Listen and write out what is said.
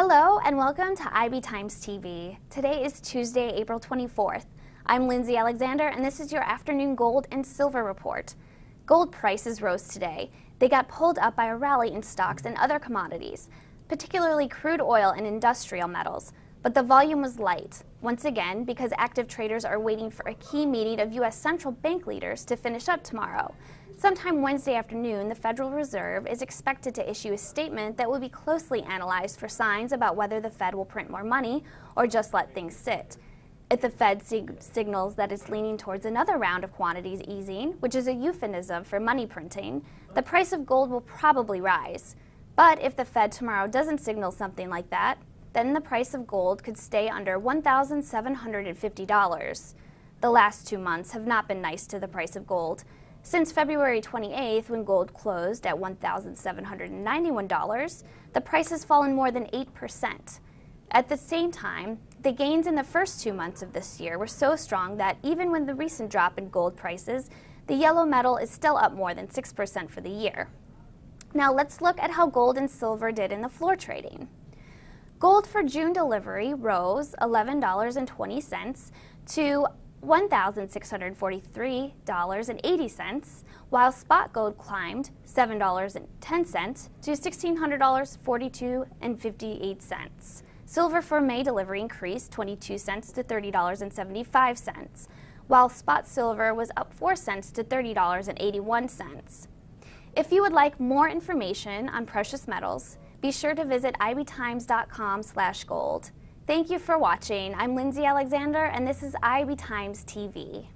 Hello and welcome to IB Times TV. Today is Tuesday, April 24th. I'm Lindsay Alexander and this is your afternoon gold and silver report. Gold prices rose today. They got pulled up by a rally in stocks and other commodities, particularly crude oil and industrial metals. But the volume was light, once again because active traders are waiting for a key meeting of U.S. central bank leaders to finish up tomorrow. Sometime Wednesday afternoon, the Federal Reserve is expected to issue a statement that will be closely analyzed for signs about whether the Fed will print more money or just let things sit. If the Fed sig signals that it's leaning towards another round of quantitative easing, which is a euphemism for money printing, the price of gold will probably rise. But if the Fed tomorrow doesn't signal something like that, then the price of gold could stay under $1,750. The last two months have not been nice to the price of gold. Since February 28th, when gold closed at $1,791, the price has fallen more than 8%. At the same time, the gains in the first two months of this year were so strong that even with the recent drop in gold prices, the yellow metal is still up more than 6% for the year. Now let's look at how gold and silver did in the floor trading. Gold for June delivery rose $11.20 to $1,643.80, while spot gold climbed $7.10 to $1,642.58. Silver for May delivery increased 22 cents to $30.75, while spot silver was up 4 cents to $30.81. If you would like more information on precious metals, be sure to visit ibtimes.com/gold. Thank you for watching. I'm Lindsay Alexander, and this is IB Times TV.